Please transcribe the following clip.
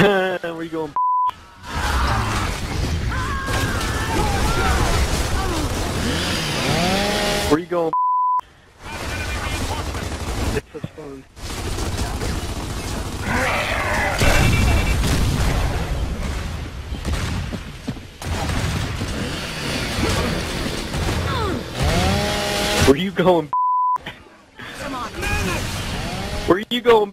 Where you going? Where you going? It's such fun. Where you going? Come on. Where you going?